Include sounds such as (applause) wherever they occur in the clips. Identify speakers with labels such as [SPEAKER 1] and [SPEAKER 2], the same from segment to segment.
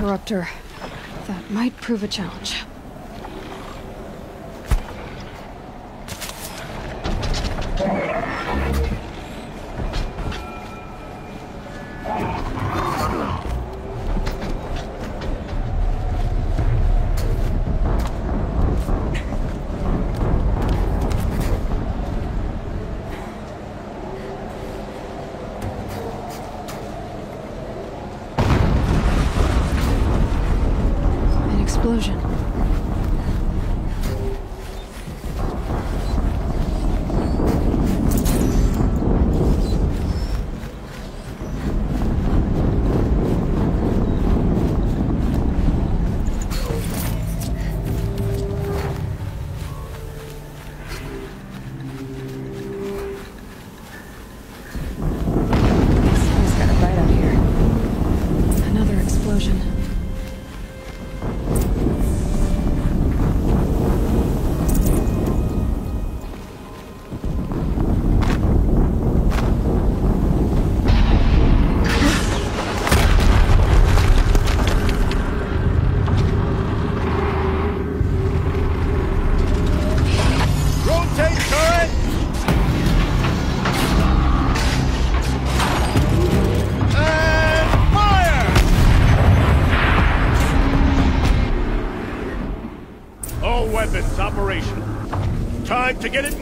[SPEAKER 1] Corruptor. That might prove a challenge.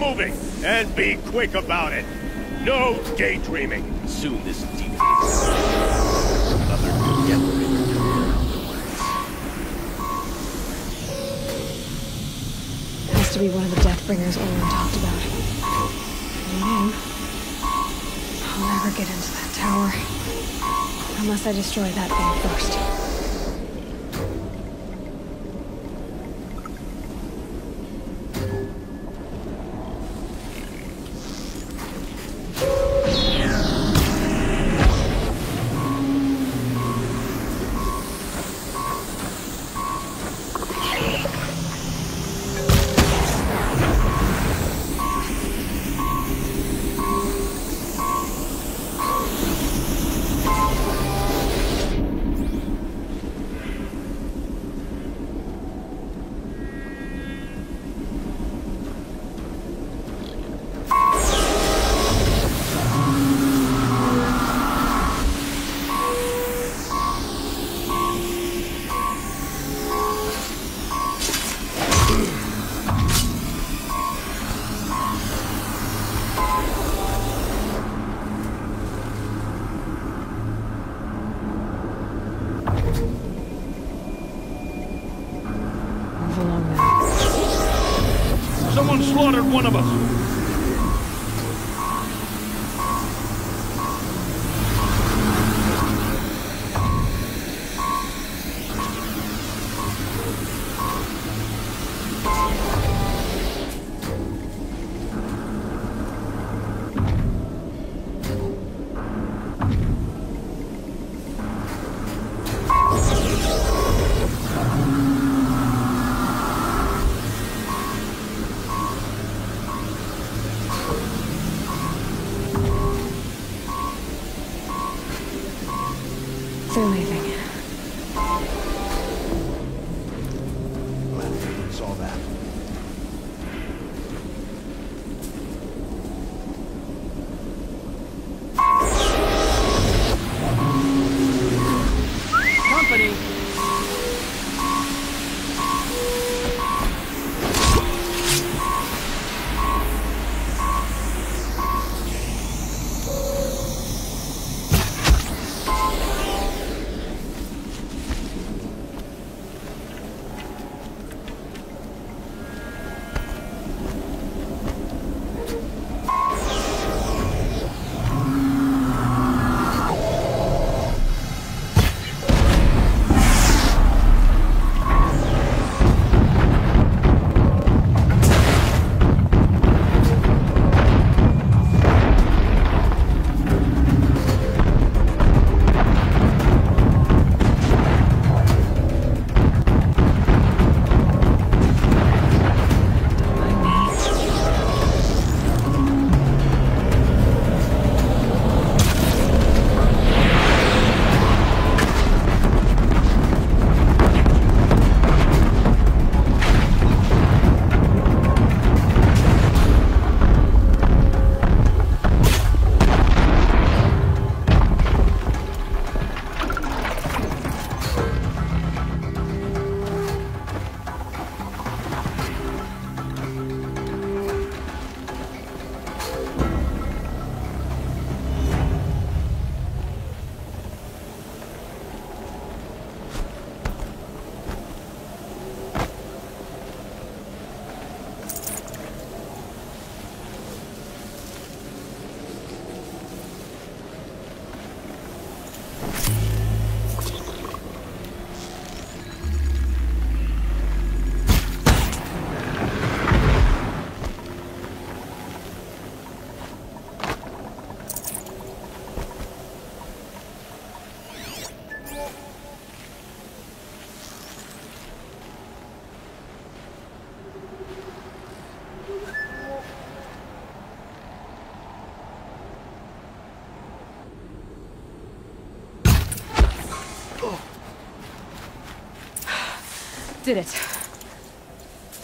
[SPEAKER 2] Moving, and be quick about it. No daydreaming. Soon this deep other death
[SPEAKER 1] Has to be one of the Deathbringers Olin talked about. New name. I'll never get into that tower. Unless I destroy that thing first.
[SPEAKER 2] Someone slaughtered one of us.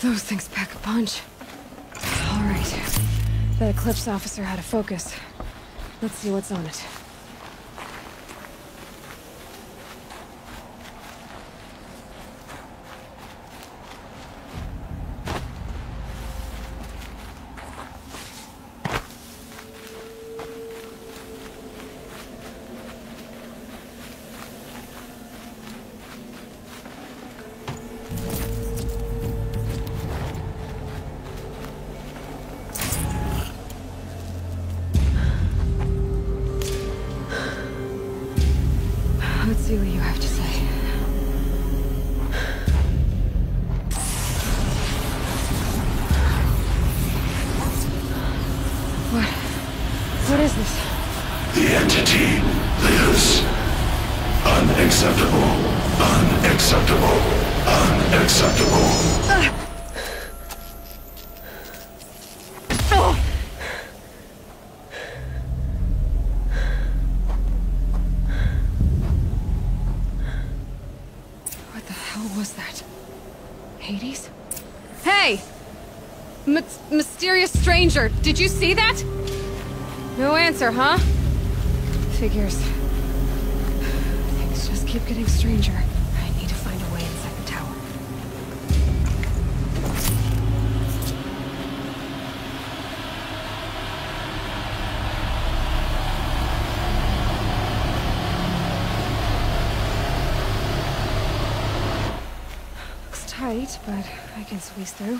[SPEAKER 1] Those things pack a punch. All right. That Eclipse officer had a focus. Let's see what's on it. Stranger, did you see that? No answer, huh? Figures. Things just keep getting stranger. I need to find a way inside the tower. Looks tight, but I can squeeze through.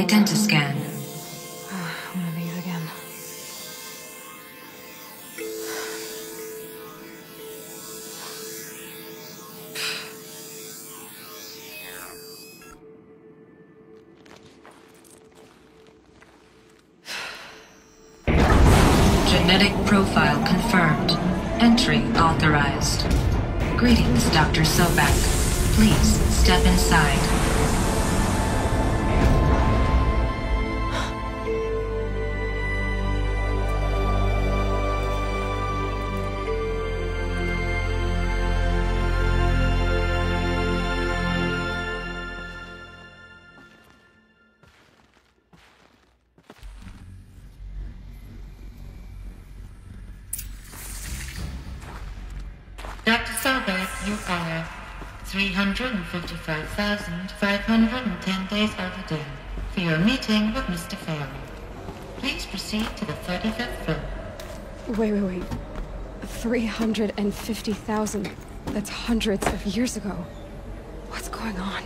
[SPEAKER 3] Identiscan. (sighs)
[SPEAKER 1] One of these again.
[SPEAKER 3] Genetic profile confirmed. Entry authorized. Greetings, Dr. Sobek. Please step inside.
[SPEAKER 4] 355,510 days overdue for your meeting with Mr. Farrell. Please proceed to the 35th floor.
[SPEAKER 1] Wait, wait, wait. 350,000. That's hundreds of years ago. What's going on?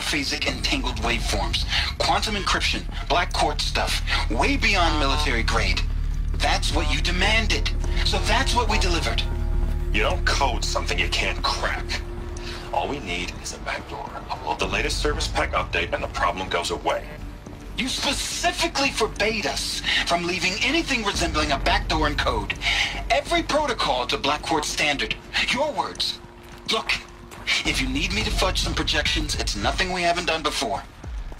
[SPEAKER 5] Polyphasic entangled waveforms, quantum encryption, black quartz stuff, way beyond military grade. That's what you demanded. So that's what we delivered.
[SPEAKER 6] You don't code something you can't crack. All we need is a backdoor. Upload the latest service pack update and the problem goes away.
[SPEAKER 5] You specifically forbade us from leaving anything resembling a backdoor in code. Every protocol to Black Quartz standard. Your words. Look, if you need me to fudge some projections, it's nothing we haven't done before.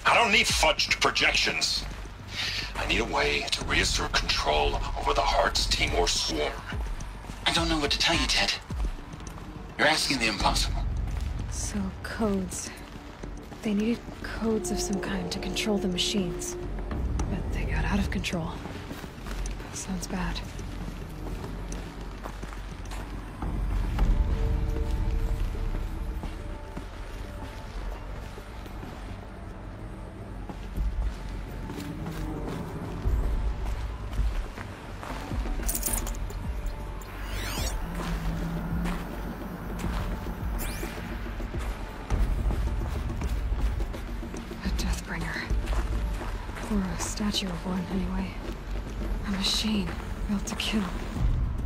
[SPEAKER 6] I don't need fudged projections. I need a way to reassert control over the Hearts Timor swarm.
[SPEAKER 5] I don't know what to tell you, Ted. You're asking the impossible.
[SPEAKER 1] So, codes. They needed codes of some kind to control the machines. But they got out of control. Sounds bad. Statue of one, anyway. A machine built to kill.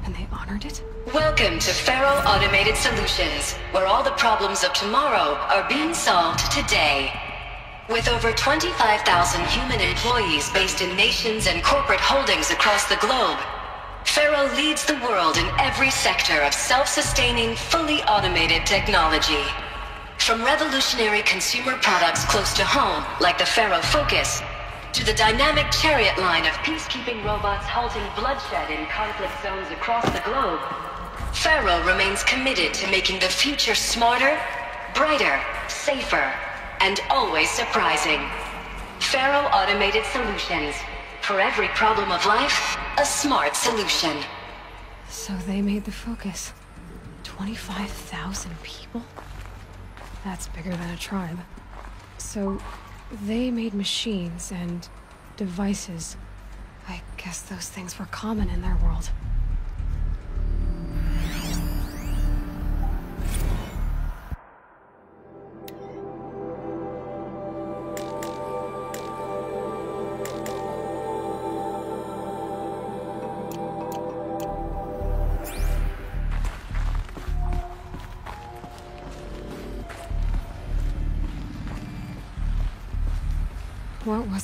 [SPEAKER 1] And they honored it?
[SPEAKER 3] Welcome to Faro Automated Solutions, where all the problems of tomorrow are being solved today. With over 25,000 human employees based in nations and corporate holdings across the globe, Faro leads the world in every sector of self-sustaining, fully automated technology. From revolutionary consumer products close to home, like the Faro Focus, to the dynamic chariot line of peacekeeping robots halting bloodshed in conflict zones across the globe, Faro remains committed to making the future smarter, brighter, safer, and always surprising. Faro Automated Solutions. For every problem of life, a smart solution.
[SPEAKER 1] So they made the focus. 25,000 people? That's bigger than a tribe. So they made machines and devices. I guess those things were common in their world.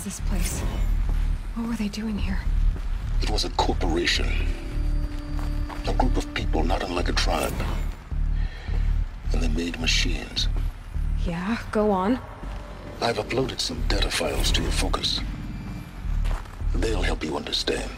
[SPEAKER 1] This place? What were they doing here?
[SPEAKER 7] It was a corporation. A group of people not unlike a tribe. And they made machines.
[SPEAKER 1] Yeah, go on.
[SPEAKER 7] I've uploaded some data files to your focus. They'll help you understand.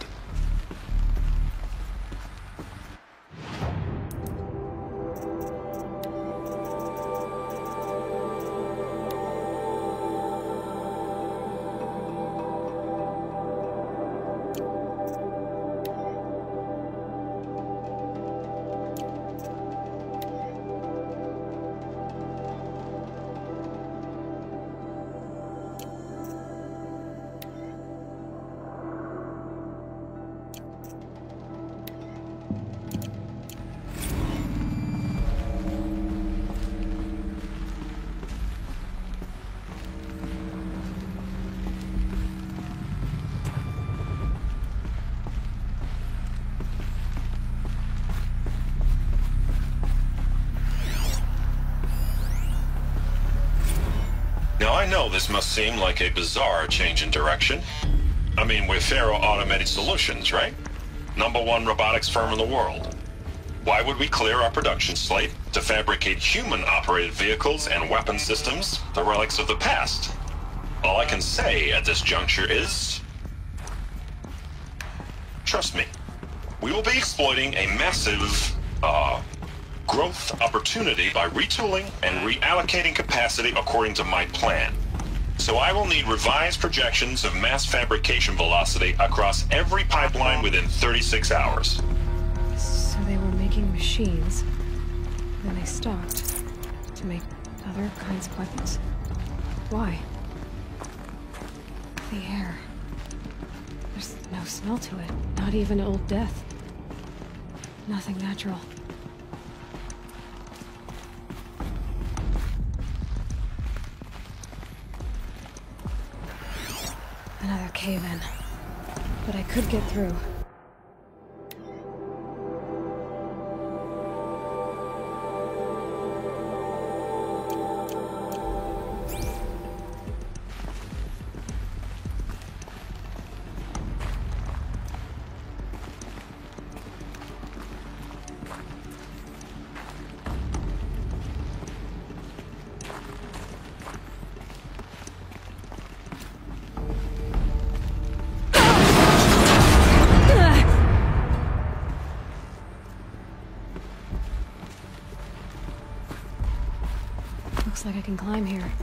[SPEAKER 6] I know this must seem like a bizarre change in direction. I mean, we're Faro Automated Solutions, right? Number one robotics firm in the world. Why would we clear our production slate to fabricate human-operated vehicles and weapon systems, the relics of the past? All I can say at this juncture is... Trust me. We will be exploiting a massive, uh, growth opportunity by retooling and reallocating capacity according to my plan. So I will need revised projections of mass fabrication velocity across every pipeline within 36 hours.
[SPEAKER 1] So they were making machines. Then they stopped to make other kinds of weapons. Why? The air. There's no smell to it. Not even old death. Nothing natural. Could get through. I can climb here.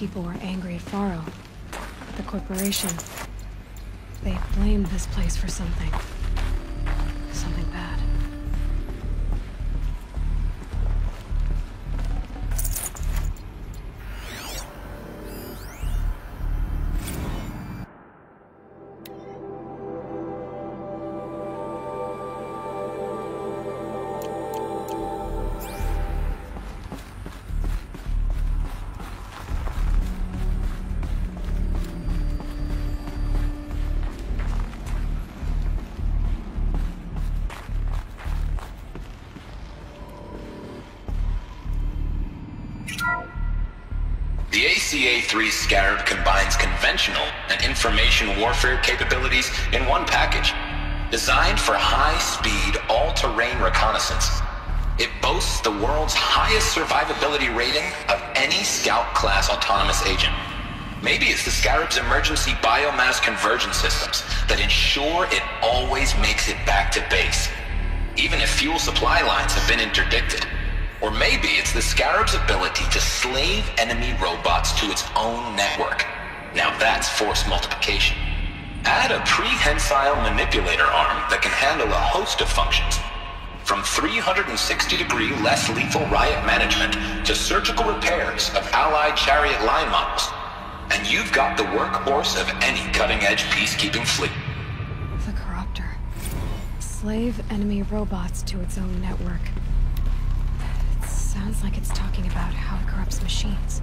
[SPEAKER 1] People were angry at Faro. The corporation. They blamed this place for something. Something
[SPEAKER 8] information warfare capabilities in one package. Designed for high-speed, all-terrain reconnaissance. It boasts the world's highest survivability rating of any Scout-class autonomous agent. Maybe it's the Scarab's emergency biomass conversion systems that ensure it always makes it back to base, even if fuel supply lines have been interdicted. Or maybe it's the Scarab's ability to slave enemy robots to its own network. Now that's force multiplication. Add a prehensile manipulator arm that can handle a host of functions. From 360 degree less lethal riot management to surgical repairs of allied chariot line models. And you've got the workhorse of any cutting edge peacekeeping fleet.
[SPEAKER 1] The Corruptor. Slave enemy robots to its own network. It sounds like it's talking about how it corrupts machines.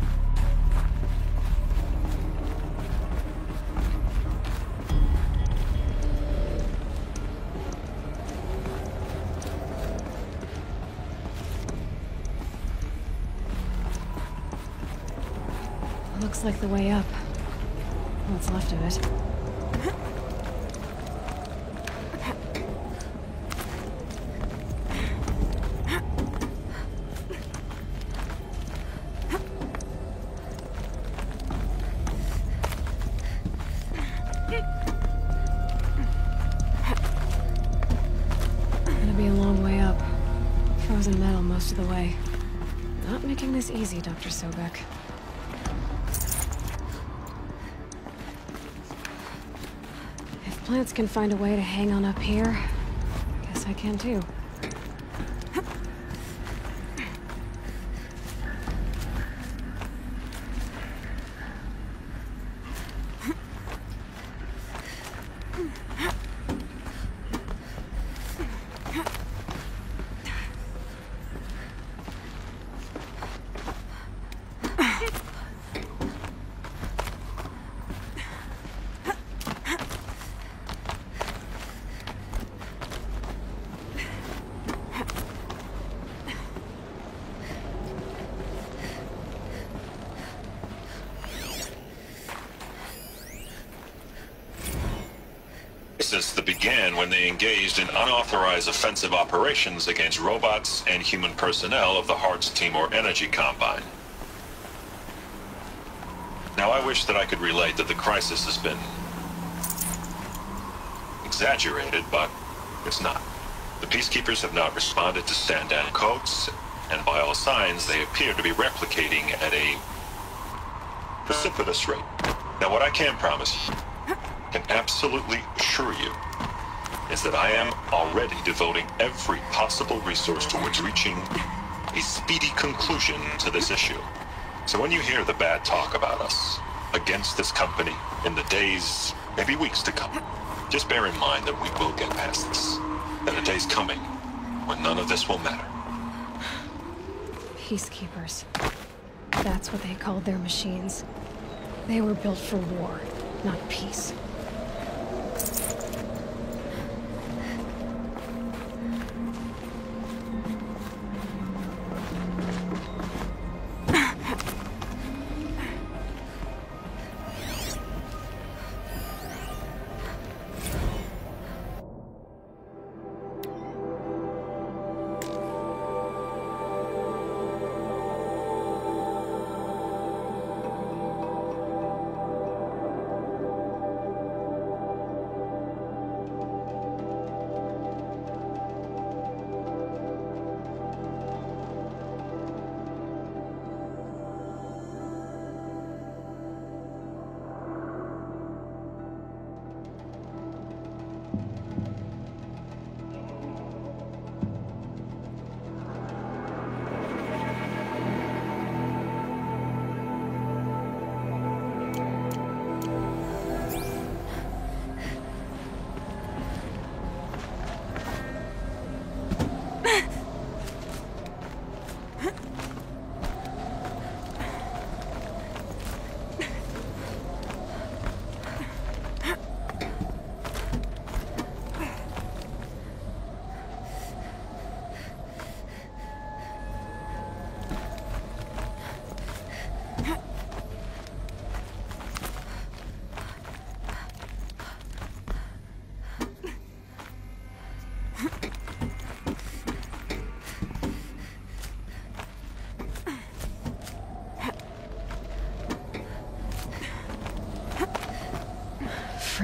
[SPEAKER 1] Looks like the way up. What's left of it. Can find a way to hang on up here, I guess I can too.
[SPEAKER 6] Since the began when they unauthorized offensive operations against robots and human personnel of the Hearts Timor Energy Combine. Now I wish that I could relate that the crisis has been exaggerated, but it's not. The peacekeepers have not responded to stand-down codes, and by all signs, they appear to be replicating at a precipitous rate. Now what I can promise can absolutely assure you, is that I am already devoting every possible resource towards reaching a speedy conclusion to this issue. So when you hear the bad talk about us against this company in the days, maybe weeks to come, just bear in mind that we will get past this. That a day's coming when none of this will matter.
[SPEAKER 1] Peacekeepers. That's what they called their machines. They were built for war, not peace.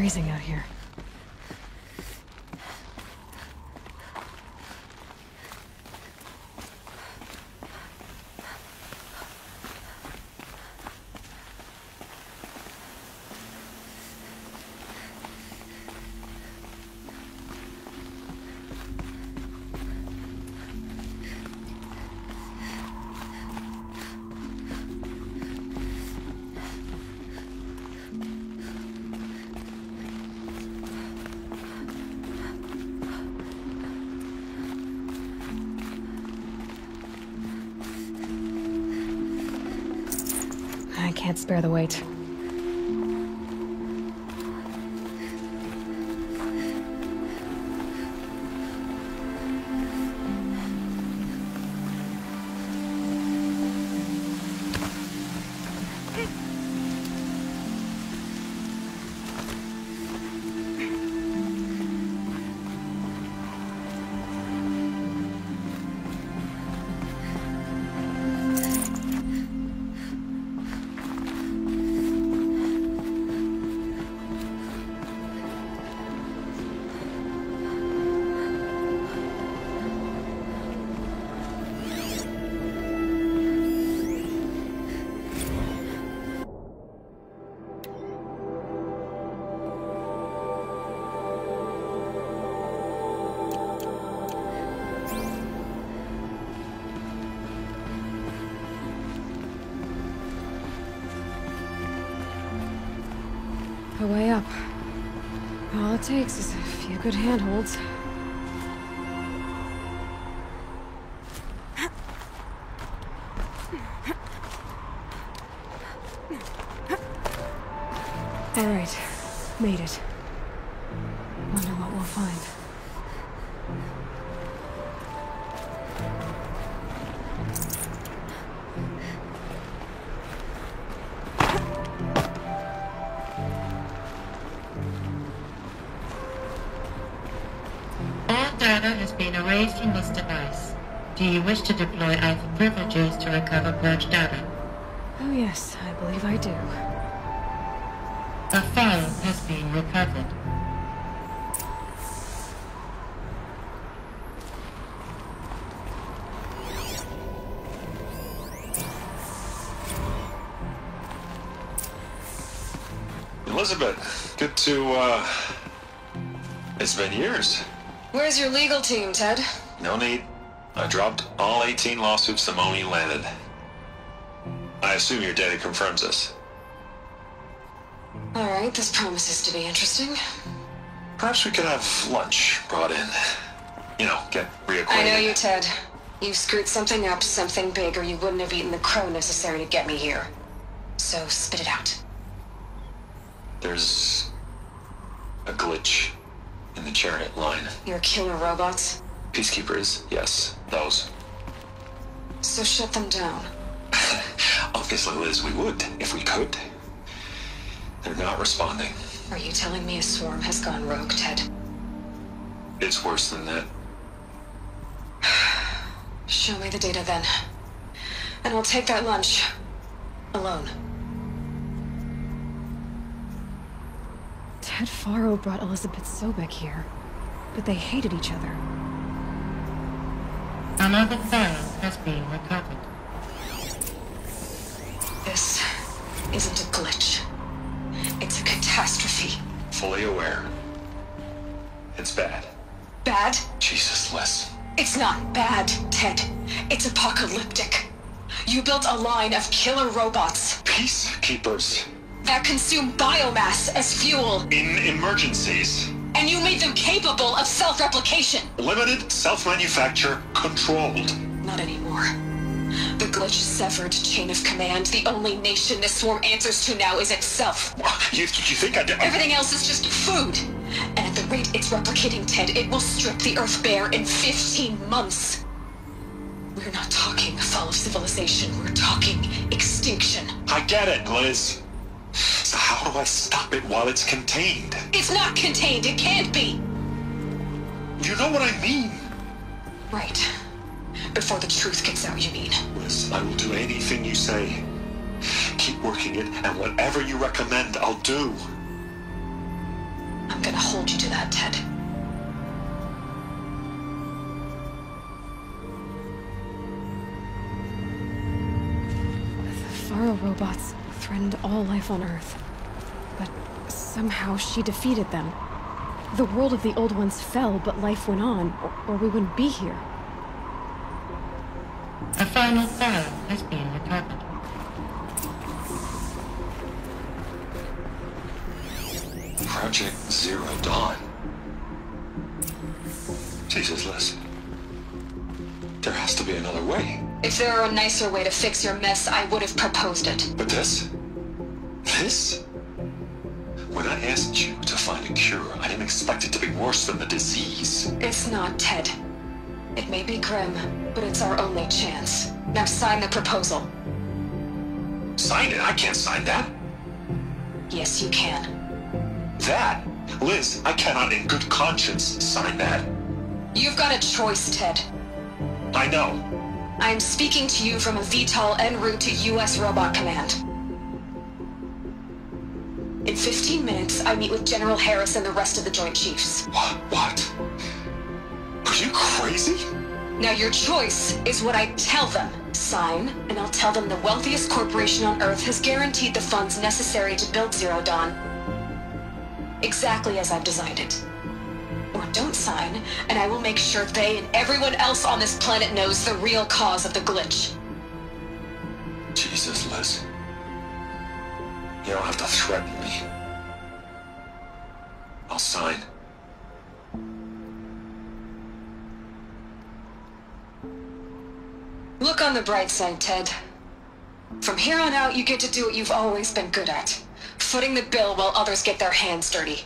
[SPEAKER 9] Freezing out here. Spare the weight. Takes is a few good handholds.
[SPEAKER 4] Do you wish to deploy Alpha privileges to recover purge data?
[SPEAKER 9] Oh yes, I believe I do.
[SPEAKER 4] A file has been recovered.
[SPEAKER 6] Elizabeth, good to, uh. It's been years.
[SPEAKER 1] Where's your legal team, Ted?
[SPEAKER 6] No need. I dropped all 18 lawsuits the moment you landed. I assume your data confirms this.
[SPEAKER 1] All right, this promises to be interesting.
[SPEAKER 6] Perhaps we could have lunch brought in. You know, get reacquainted.
[SPEAKER 1] I know you, Ted. You've screwed something up, something big, or you wouldn't have eaten the crow necessary to get me here. So spit it out.
[SPEAKER 6] There's a glitch in the chariot line.
[SPEAKER 1] Your killer robots.
[SPEAKER 6] Peacekeepers, yes, those.
[SPEAKER 1] So shut them down. (laughs)
[SPEAKER 6] Obviously, Liz, we would if we could. They're not responding.
[SPEAKER 1] Are you telling me a swarm has gone rogue, Ted?
[SPEAKER 6] It's worse than that. (sighs)
[SPEAKER 1] Show me the data then. And I'll take that lunch. Alone.
[SPEAKER 9] Ted Faro brought Elizabeth Sobek here, but they hated each other.
[SPEAKER 4] Another file has been recovered.
[SPEAKER 1] This isn't a glitch. It's a catastrophe.
[SPEAKER 6] Fully aware. It's bad.
[SPEAKER 1] Bad?
[SPEAKER 6] Jesus, Liz.
[SPEAKER 1] It's not bad, Ted. It's apocalyptic. You built a line of killer robots
[SPEAKER 6] Peacekeepers.
[SPEAKER 1] that consume biomass as fuel.
[SPEAKER 6] In emergencies.
[SPEAKER 3] And you made them capable of self-replication.
[SPEAKER 6] Limited, self-manufacture, controlled.
[SPEAKER 3] Not anymore. The glitch severed chain of command. The only nation this swarm answers to now is itself.
[SPEAKER 6] You, you think I did?
[SPEAKER 3] Everything else is just food. And at the rate it's replicating, Ted, it will strip the Earth bare in 15 months. We're not talking fall of civilization. We're talking extinction.
[SPEAKER 6] I get it, Liz. So how do I stop it while it's contained?
[SPEAKER 3] It's not contained. It can't be.
[SPEAKER 6] You know what I mean?
[SPEAKER 3] Right. Before the truth gets out, you mean?
[SPEAKER 6] Liz, I will do anything you say. Keep working it, and whatever you recommend, I'll do.
[SPEAKER 3] I'm gonna hold you to that, Ted.
[SPEAKER 1] The Faro robots threatened all life on Earth. But somehow she defeated them. The world of the Old Ones fell, but life went on, or, or we wouldn't be here.
[SPEAKER 4] A final Pharaoh has been recovered.
[SPEAKER 6] Project Zero Dawn. Jesus, Liz. There has to be another way.
[SPEAKER 3] If there were a nicer way to fix your mess, I would have proposed it.
[SPEAKER 6] But this? This? When I asked you to find a cure, I didn't expect it to be worse than the disease.
[SPEAKER 3] It's not, Ted. It may be grim, but it's our only chance. Now sign the proposal.
[SPEAKER 6] Sign it? I can't sign that.
[SPEAKER 3] Yes, you can.
[SPEAKER 6] That? Liz, I cannot in good conscience sign that.
[SPEAKER 3] You've got a choice, Ted.
[SPEAKER 6] I know.
[SPEAKER 3] I am speaking to you from a VTOL en route to U.S. Robot Command. In 15 minutes, I meet with General Harris and the rest of the Joint Chiefs.
[SPEAKER 6] What? What? Are you crazy?
[SPEAKER 3] Now your choice is what I tell them. Sign, and I'll tell them the wealthiest corporation on Earth has guaranteed the funds necessary to build Zero Dawn. Exactly as I've designed it. Don't sign, and I will make sure they and everyone else on this planet knows the real cause of the glitch.
[SPEAKER 6] Jesus, Liz. You don't have to threaten me. I'll sign.
[SPEAKER 3] Look on the bright side, Ted. From here on out, you get to do what you've always been good at. Footing the bill while others get their hands dirty.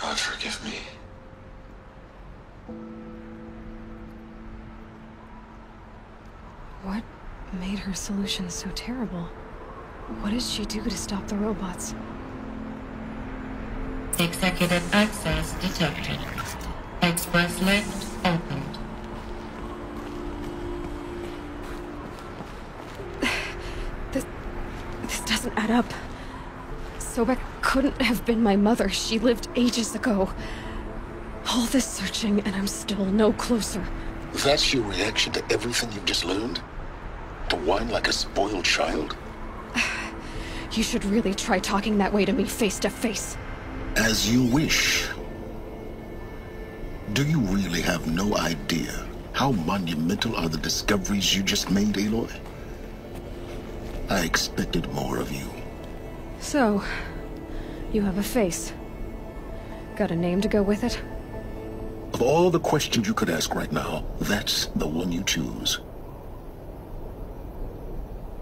[SPEAKER 6] God forgive me.
[SPEAKER 1] What made her solution so terrible? What did she do to stop the robots?
[SPEAKER 4] Executive access detected. Express lift opened. (sighs)
[SPEAKER 1] This... this doesn't add up. Sobek couldn't have been my mother. She lived ages ago. All this searching, and I'm still no closer.
[SPEAKER 7] That's your reaction to everything you've just learned? To whine like a spoiled child? (sighs)
[SPEAKER 1] You should really try talking that way to me face to face.
[SPEAKER 7] As you wish. Do you really have no idea how monumental are the discoveries you just made, Aloy? I expected more of you.
[SPEAKER 1] So, you have a face. Got a name to go with it?
[SPEAKER 7] Of all the questions you could ask right now, that's the one you choose.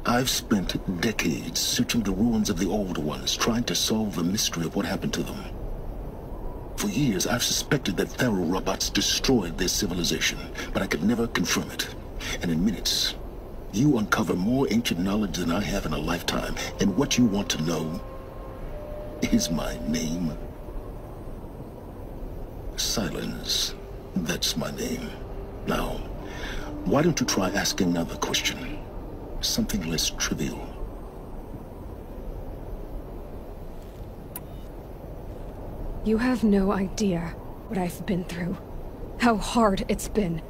[SPEAKER 7] I've spent decades searching the ruins of the old ones, trying to solve the mystery of what happened to them. For years, I've suspected that Faro robots destroyed their civilization, but I could never confirm it. And in minutes, you uncover more ancient knowledge than I have in a lifetime, and what you want to know is my name. Sylens. That's my name. Now, why don't you try asking another question? Something less trivial.
[SPEAKER 1] You have no idea what I've been through. How hard it's been.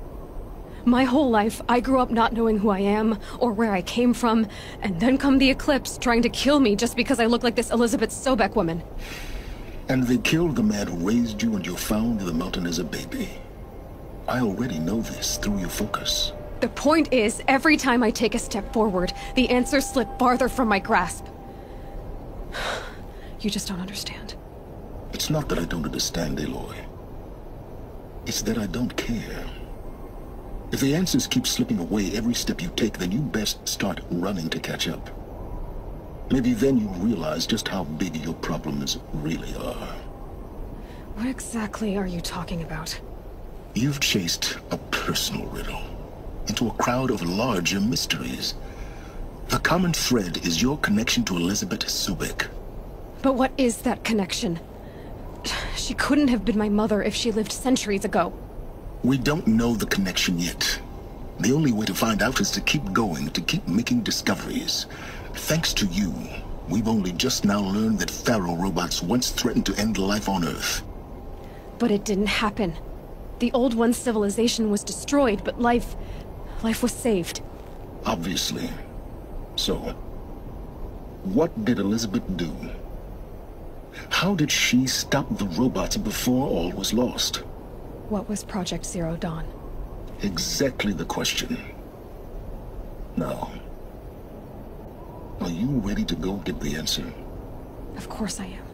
[SPEAKER 1] My whole life, I grew up not knowing who I am or where I came from, and then come the Eclipse trying to kill me just because I look like this Elizabeth Sobek woman.
[SPEAKER 7] And they killed the man who raised you and you found the mountain as a baby. I already know this through your focus.
[SPEAKER 1] The point is, every time I take a step forward, the answers slip farther from my grasp. (sighs) You just don't understand.
[SPEAKER 7] It's not that I don't understand, Aloy. It's that I don't care. If the answers keep slipping away every step you take, then you best start running to catch up. Maybe then you'll realize just how big your problems really are.
[SPEAKER 1] What exactly are you talking about?
[SPEAKER 7] You've chased a personal riddle into a crowd of larger mysteries. The common thread is your connection to Elizabeth Sobek.
[SPEAKER 1] But what is that connection? She couldn't have been my mother if she lived centuries ago.
[SPEAKER 7] We don't know the connection yet. The only way to find out is to keep going, to keep making discoveries. Thanks to you, we've only just now learned that Faro robots once threatened to end life on Earth.
[SPEAKER 1] But it didn't happen. The Old One's civilization was destroyed, but life... life was saved.
[SPEAKER 7] Obviously. So, what did Elizabeth do? How did she stop the robots before all was lost?
[SPEAKER 1] What was Project Zero Dawn?
[SPEAKER 7] Exactly the question. Now, are you ready to go get the answer?
[SPEAKER 1] Of course I am.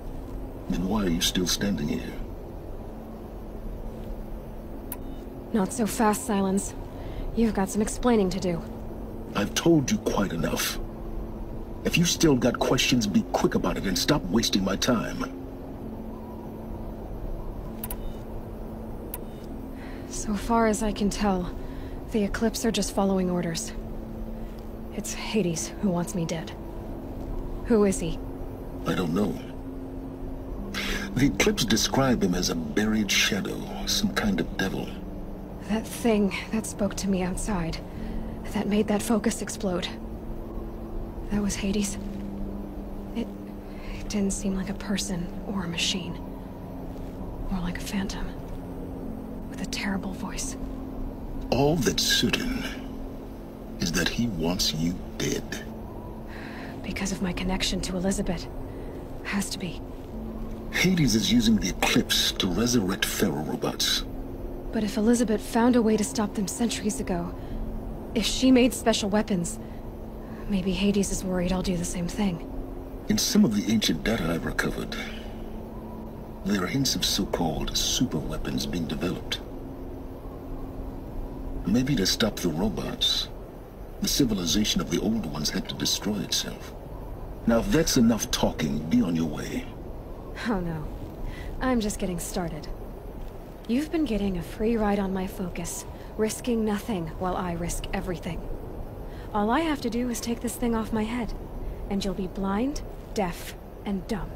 [SPEAKER 7] Then why are you still standing here?
[SPEAKER 1] Not so fast, Sylens. You've got some explaining to do.
[SPEAKER 7] I've told you quite enough. If you still got questions, be quick about it and stop wasting my time.
[SPEAKER 1] So far as I can tell, the Eclipse are just following orders. It's Hades who wants me dead. Who is he?
[SPEAKER 7] I don't know. The Eclipse describe him as a buried shadow, some kind of devil.
[SPEAKER 1] That thing that spoke to me outside. That made that focus explode. That was Hades. It... it didn't seem like a person or a machine. More like a phantom. With a terrible voice.
[SPEAKER 7] All that's certain is that he wants you dead.
[SPEAKER 1] Because of my connection to Elizabeth. Has to be.
[SPEAKER 7] Hades is using the Eclipse to resurrect Faro robots.
[SPEAKER 1] But if Elizabeth found a way to stop them centuries ago, if she made special weapons, maybe Hades is worried I'll do the same thing.
[SPEAKER 7] In some of the ancient data I've recovered, there are hints of so-called super weapons being developed. Maybe to stop the robots, the civilization of the old ones had to destroy itself. Now if that's enough talking, be on your way.
[SPEAKER 1] Oh no. I'm just getting started. You've been getting a free ride on my focus, risking nothing while I risk everything. All I have to do is take this thing off my head, and you'll be blind, deaf, and dumb.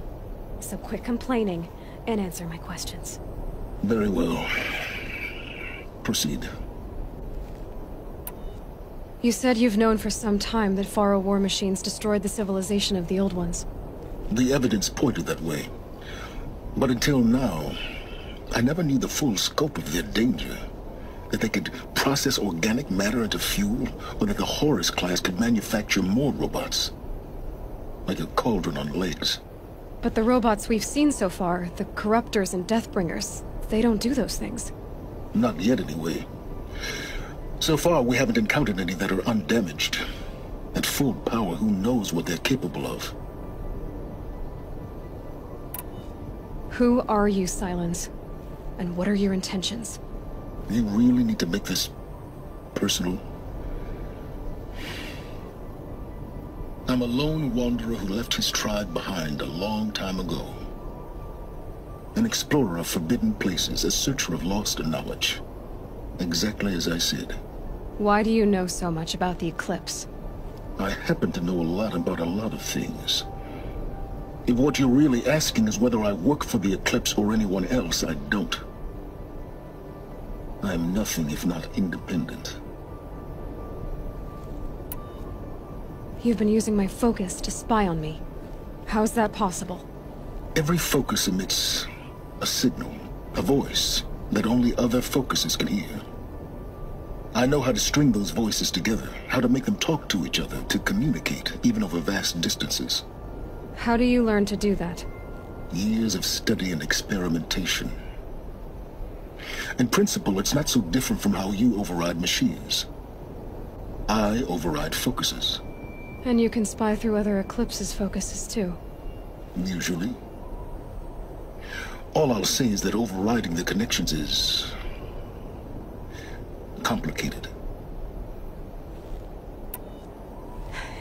[SPEAKER 1] So quit complaining and answer my questions.
[SPEAKER 7] Very well. Proceed.
[SPEAKER 1] You said you've known for some time that Faro war machines destroyed the civilization of the Old Ones.
[SPEAKER 7] The evidence pointed that way. But until now, I never knew the full scope of their danger. That they could process organic matter into fuel, or that the Horus class could manufacture more robots. Like a cauldron on legs.
[SPEAKER 1] But the robots we've seen so far, the Corruptors and Deathbringers, they don't do those things.
[SPEAKER 7] Not yet, anyway. So far, we haven't encountered any that are undamaged. At full power, who knows what they're capable of?
[SPEAKER 1] Who are you, Sylens? And what are your intentions?
[SPEAKER 7] You really need to make this personal? I'm a lone wanderer who left his tribe behind a long time ago. An explorer of forbidden places, a searcher of lost knowledge. Exactly as I said.
[SPEAKER 1] Why do you know so much about the Eclipse?
[SPEAKER 7] I happen to know a lot about a lot of things. If what you're really asking is whether I work for the Eclipse or anyone else, I don't. I am nothing if not independent.
[SPEAKER 1] You've been using my focus to spy on me. How's that possible?
[SPEAKER 7] Every focus emits a signal, a voice, that only other focuses can hear. I know how to string those voices together, how to make them talk to each other, to communicate, even over vast distances.
[SPEAKER 1] How do you learn to do that?
[SPEAKER 7] Years of study and experimentation. In principle, it's not so different from how you override machines. I override focuses.
[SPEAKER 1] And you can spy through other Eclipse's focuses too.
[SPEAKER 7] Usually. All I'll say is that overriding the connections is... complicated.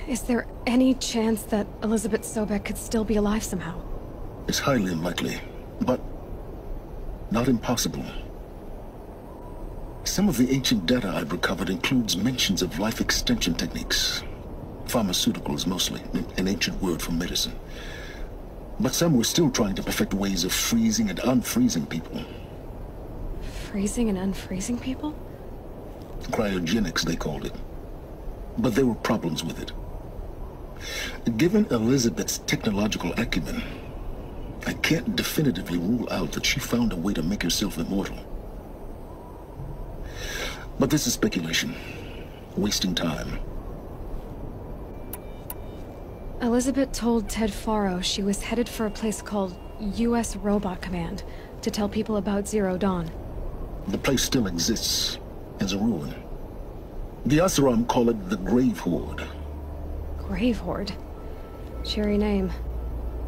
[SPEAKER 1] Is there any chance that Elizabeth Sobek could still be alive somehow?
[SPEAKER 7] It's highly unlikely, but not impossible. Some of the ancient data I've recovered includes mentions of life extension techniques. Pharmaceuticals, mostly, an ancient word for medicine. But some were still trying to perfect ways of freezing and unfreezing people.
[SPEAKER 1] Freezing and unfreezing people?
[SPEAKER 7] Cryogenics, they called it. But there were problems with it. Given Elizabeth's technological acumen, I can't definitively rule out that she found a way to make herself immortal. But this is speculation. Wasting time.
[SPEAKER 1] Elizabeth told Ted Faro she was headed for a place called U.S. Robot Command to tell people about Zero Dawn.
[SPEAKER 7] The place still exists as a ruin. The Oseram call it the Grave-hoard.
[SPEAKER 1] Grave Horde? Cheery name.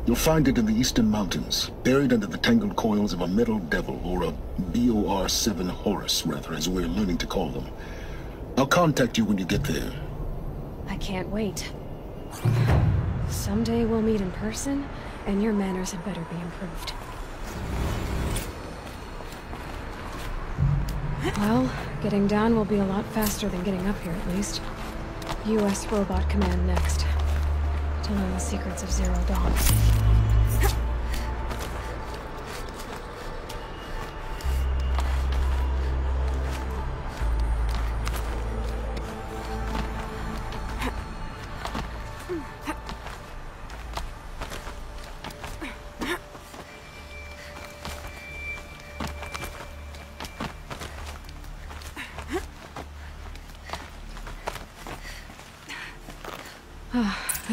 [SPEAKER 7] You'll find it in the Eastern Mountains, buried under the tangled coils of a metal devil, or a BOR-7 Horus, rather, as we're learning to call them. I'll contact you when you get there.
[SPEAKER 1] I can't wait. Someday we'll meet in person, and your manners had better be improved. Well, getting down will be a lot faster than getting up here, at least. U.S. Robot Command next. To learn the secrets of Zero Dawn.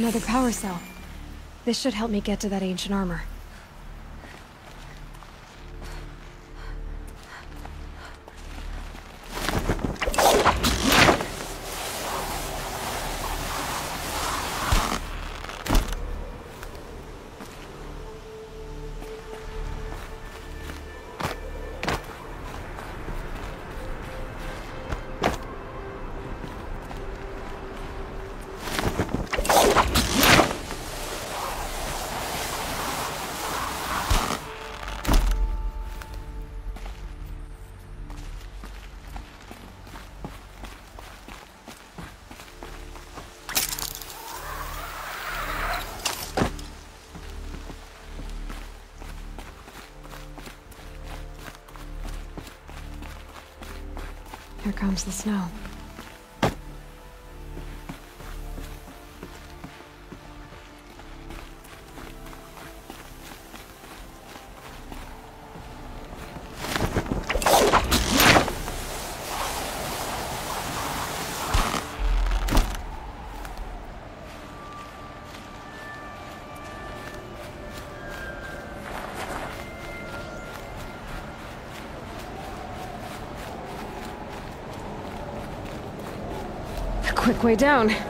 [SPEAKER 1] Another power cell. This should help me get to that ancient armor. Here comes the snow. Quick way down.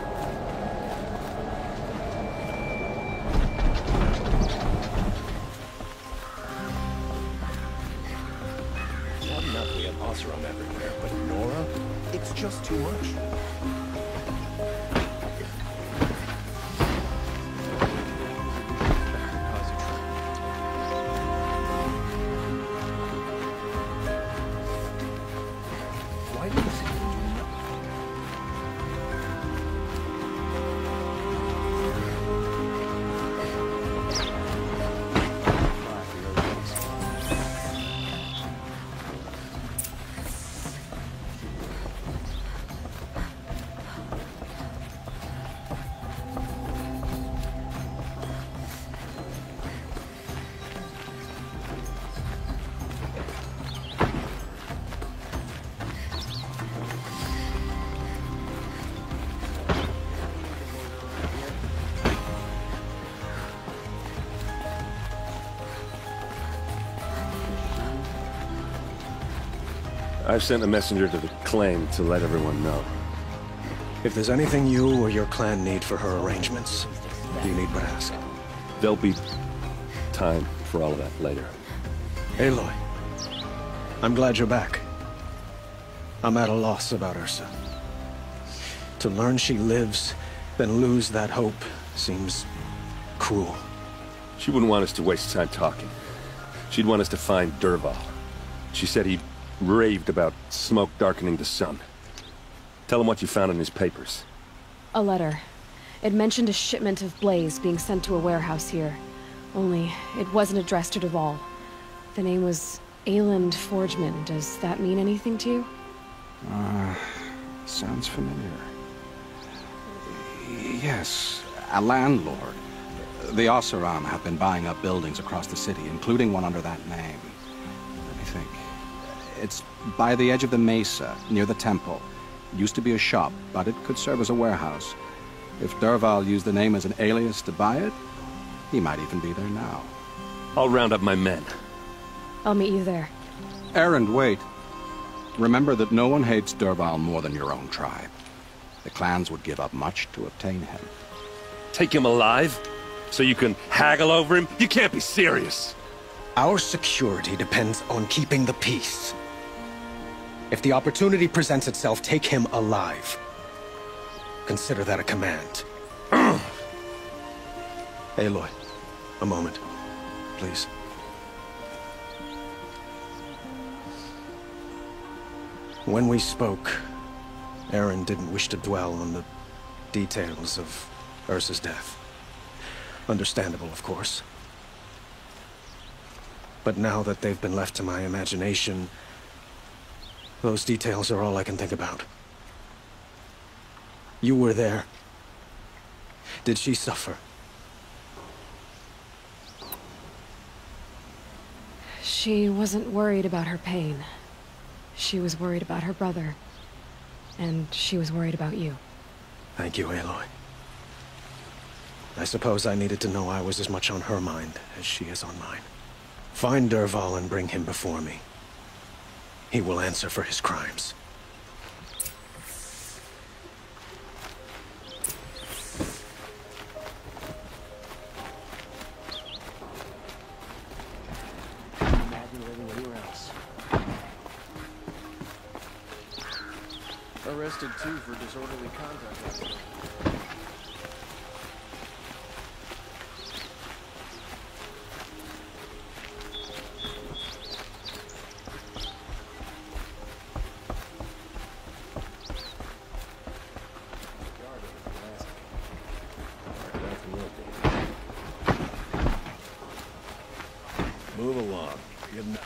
[SPEAKER 10] I've sent a messenger to the claim to let everyone know.
[SPEAKER 11] If there's anything you or your clan need for her arrangements, you need but ask.
[SPEAKER 10] There'll be time for all of that later.
[SPEAKER 11] Aloy, I'm glad you're back. I'm at a loss about Ersa. To learn she lives, then lose that hope, seems cruel.
[SPEAKER 10] She wouldn't want us to waste time talking. She'd want us to find Dervahl. She said he raved about smoke darkening the sun. Tell him what you found in his papers.
[SPEAKER 1] A letter. It mentioned a shipment of Blaze being sent to a warehouse here. Only, it wasn't addressed to Dervahl. The name was Ayland Forgeman. Does that mean anything to you?
[SPEAKER 12] Uh, sounds familiar. Yes, a landlord. The Oseram have been buying up buildings across the city, including one under that name. Let me think. It's by the edge of the mesa, near the temple. It used to be a shop, but it could serve as a warehouse. If Dervahl used the name as an alias to buy it, he might even be there now.
[SPEAKER 10] I'll round up my men.
[SPEAKER 1] I'll meet you there.
[SPEAKER 12] Erend, wait. Remember that no one hates Dervahl more than your own tribe. The clans would give up much to obtain him.
[SPEAKER 10] Take him alive? So you can haggle over him? You can't be serious.
[SPEAKER 11] Our security depends on keeping the peace. If the opportunity presents itself, take him alive. Consider that a command. (clears throat) Aloy, a moment, please. When we spoke, Erend didn't wish to dwell on the details of Ersa's death. Understandable, of course. But now that they've been left to my imagination, those details are all I can think about. You were there. Did she suffer?
[SPEAKER 1] She wasn't worried about her pain. She was worried about her brother. And she was worried about you.
[SPEAKER 11] Thank you, Aloy. I suppose I needed to know I was as much on her mind as she is on mine. Find Dervahl and bring him before me. He will answer for his crimes.
[SPEAKER 13] Arrested too for disorderly conduct.
[SPEAKER 2] Move along. You know.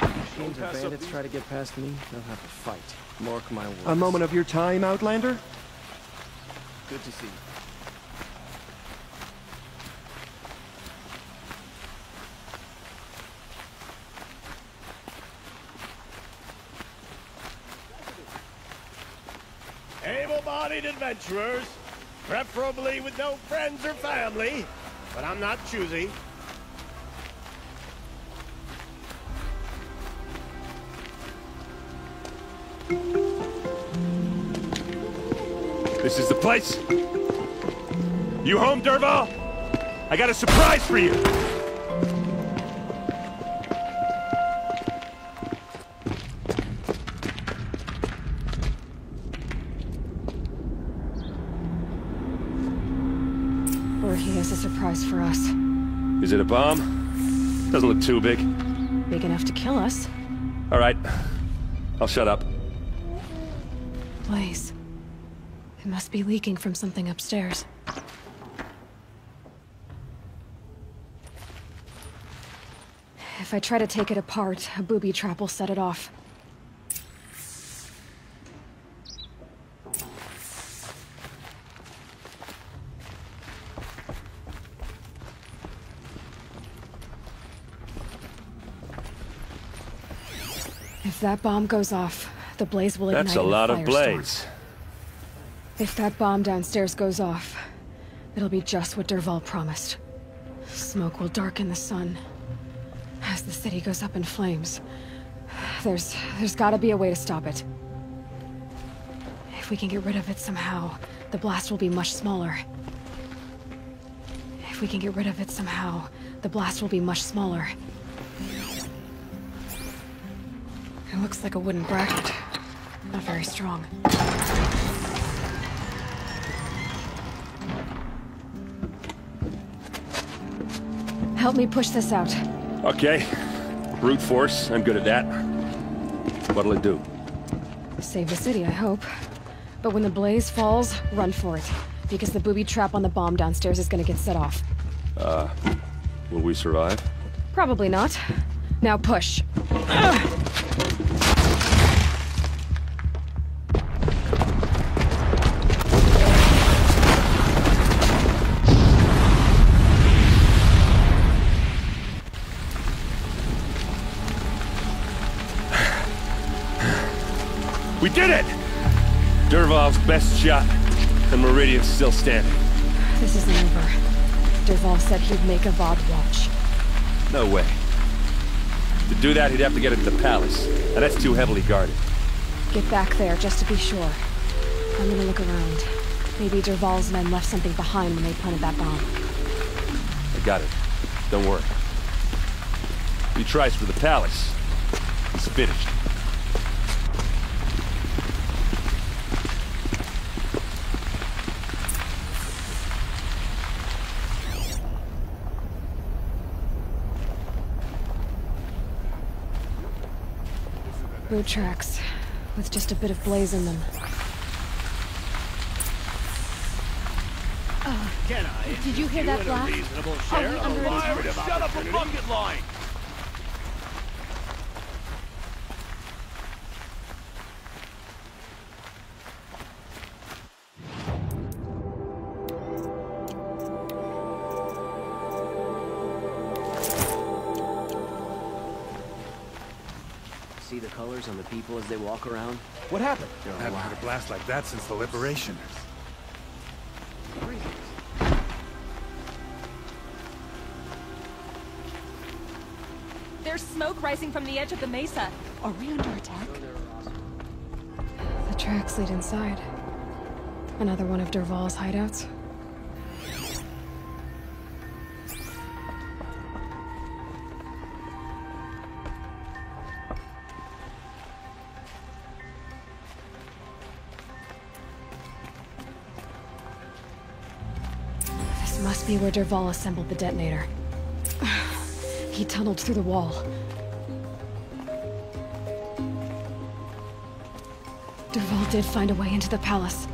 [SPEAKER 13] Machines or bandits try to get past me, they'll have to fight. Mark my words.
[SPEAKER 14] A moment of your time, Outlander?
[SPEAKER 13] Good to see you.
[SPEAKER 2] Able-bodied adventurers, preferably with no friends or family, but I'm not choosy.
[SPEAKER 10] This is the place? You home, Dervahl? I got a surprise for you! Is it a bomb? Doesn't look too big.
[SPEAKER 1] Big enough to kill us.
[SPEAKER 10] All right. I'll shut up.
[SPEAKER 1] Blaze. It must be leaking from something upstairs. If I try to take it apart, a booby trap will set it off. If that bomb goes off, the blaze will ignite
[SPEAKER 10] That's a lot of blaze.
[SPEAKER 1] If that bomb downstairs goes off, it'll be just what Dervahl promised. Smoke will darken the sun. As the city goes up in flames, there's... there's gotta be a way to stop it. If we can get rid of it somehow, the blast will be much smaller. If we can get rid of it somehow, the blast will be much smaller. It looks like a wooden bracket. Not very strong. Help me push this out.
[SPEAKER 10] Okay. Brute force, I'm good at that. What'll it do?
[SPEAKER 1] Save the city, I hope. But when the blaze falls, run for it. Because the booby trap on the bomb downstairs is gonna get set off.
[SPEAKER 10] Uh, will we survive?
[SPEAKER 1] Probably not. Now push.
[SPEAKER 10] We did it! Dervahl's best shot, and Meridian's still standing.
[SPEAKER 1] This isn't over. Dervahl said he'd make Avad watch.
[SPEAKER 10] No way. To do that, he'd have to get into the palace, and that's too heavily guarded.
[SPEAKER 1] Get back there, just to be sure. I'm gonna look around. Maybe Dervahl's men left something behind when they planted that bomb.
[SPEAKER 10] I got it. Don't worry. If he tries for the palace, he's finished.
[SPEAKER 1] Boot tracks, with just a bit of blaze in them.
[SPEAKER 2] Can I?
[SPEAKER 1] Did you hear
[SPEAKER 2] interest
[SPEAKER 1] that blast? Are we under attack?
[SPEAKER 15] Shut up a bucket line!
[SPEAKER 13] People as they walk around?
[SPEAKER 15] What happened?
[SPEAKER 13] They're
[SPEAKER 15] Haven't
[SPEAKER 13] alive.
[SPEAKER 15] had a blast like that since the liberation.
[SPEAKER 16] There's smoke rising from the edge of the mesa. Are we under attack?
[SPEAKER 1] The tracks lead inside. Another one of Dervahl's hideouts. Be where Dervahl assembled the detonator. (sighs) He tunneled through the wall. Dervahl did find a way into the palace.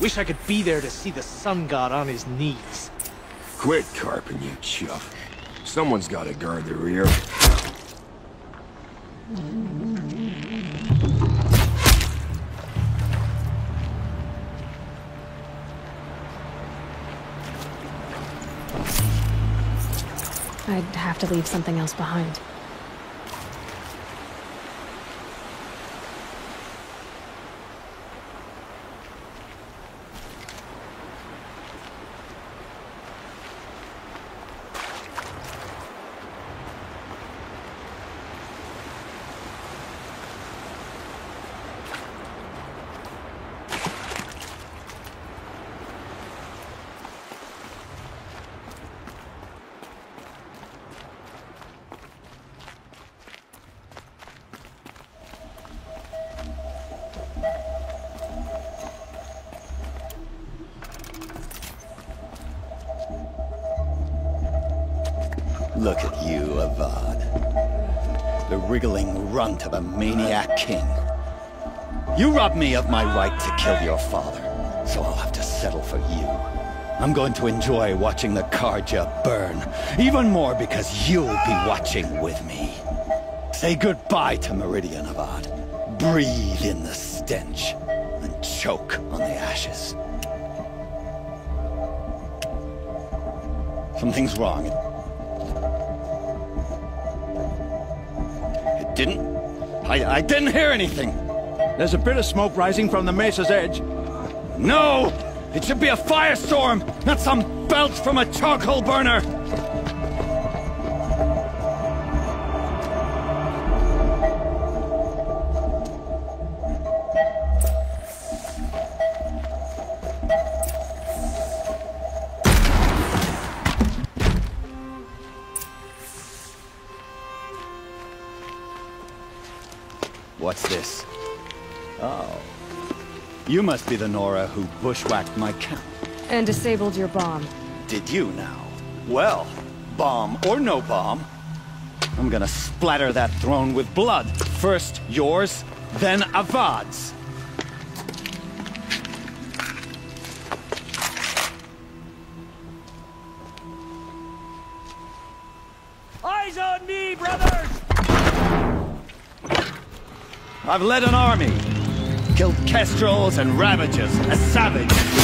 [SPEAKER 15] Wish I could be there to see the sun god on his knees.
[SPEAKER 17] Quit carping, you chuff. Someone's gotta guard the rear.
[SPEAKER 1] I'd have to leave something else behind.
[SPEAKER 18] Look at you, Avad. The wriggling runt of a maniac king. You robbed me of my right to kill your father, so I'll have to settle for you. I'm going to enjoy watching the Carja burn, even more because you'll be watching with me. Say goodbye to Meridian, Avad. Breathe in the stench, and choke on the ashes. Something's wrong. I, I didn't hear anything.
[SPEAKER 19] There's a bit of smoke rising from the mesa's edge.
[SPEAKER 18] No! It should be a firestorm, not some belch from a charcoal burner! Must be the Nora who bushwhacked my camp.
[SPEAKER 1] And disabled your bomb.
[SPEAKER 18] Did you now? Well, bomb or no bomb, I'm gonna splatter that throne with blood. First yours, then Avad's.
[SPEAKER 15] Eyes on me, brothers!
[SPEAKER 18] I've led an army, killed kestrels and ravagers, a savage.